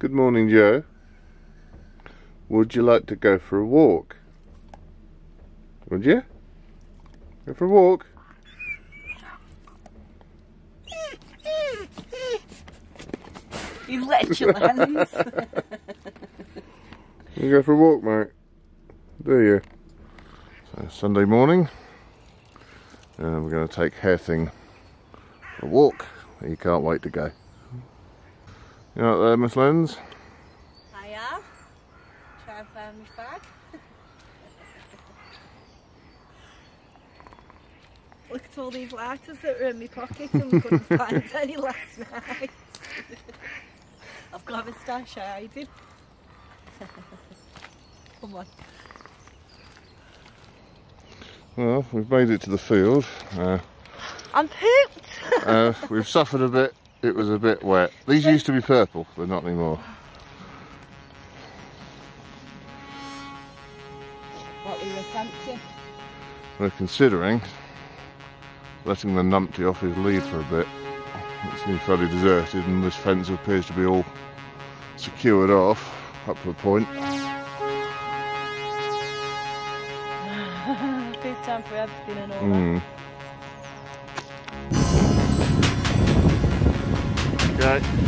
Good morning, Joe. Would you like to go for a walk? Would you? Go for a walk? You let your hands. You go for a walk, mate. Do you? So Sunday morning, and we're going to take Hairthing a walk. He can't wait to go. You out there, Miss Linz? I am. Try and find my bag. Look at all these lighters that were in my pocket and we couldn't find any last night. I've got a stash hiding. Come on. Well, we've made it to the field. Uh, I'm pooped. uh, we've suffered a bit. It was a bit wet. These used to be purple, but not anymore. what we were fancy. We're considering letting the numpty off his lead for a bit. It seems fairly deserted, and this fence appears to be all secured off up to a point. First time for everything and all Mm. Okay.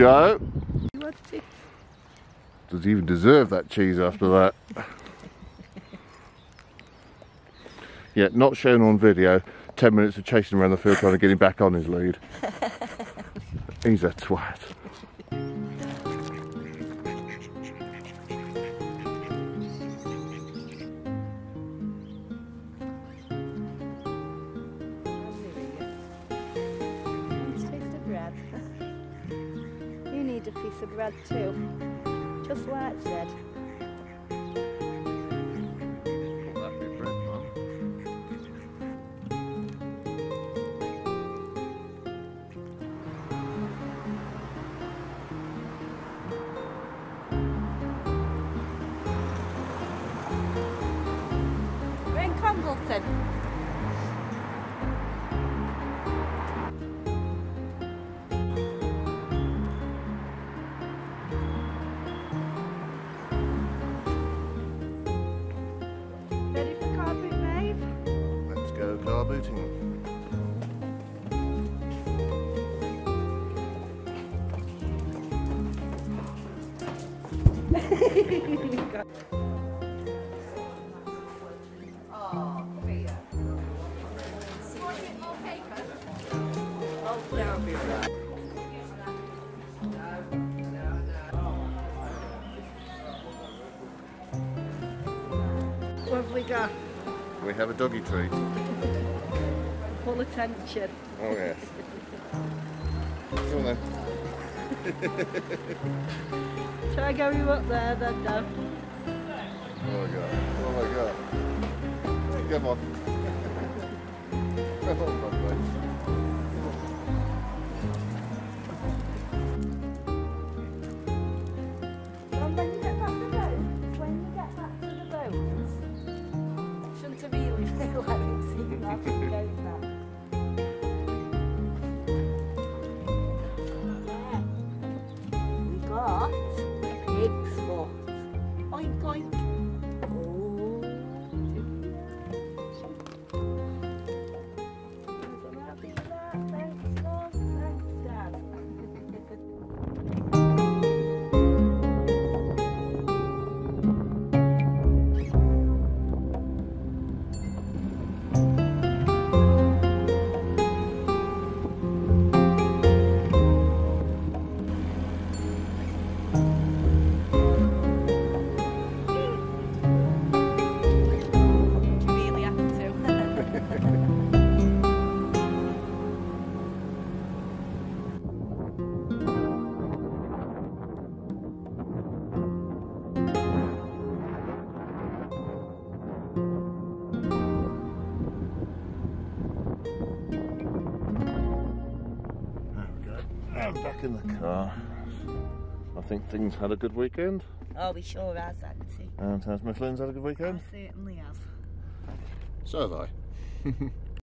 Joe. It? Does he even deserve that cheese after that? yeah, not shown on video. Ten minutes of chasing around the field trying to get him back on his lead. He's a twat. Of bread too. Just like it booting. What have we got? We have a doggy treat. Full attention. Oh yes. Come on then. Try go you up there then, Dan. Oh my god. Oh my god. Come on. Come my boy. You get back to the boat, when you get back to the boat, shouldn't have really let him see that a back in the car. I think things had a good weekend. Oh, we sure has, Auntie. And has Michelin's had a good I weekend? certainly have. So have I.